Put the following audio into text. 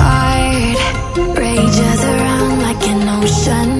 heart rages around like an ocean.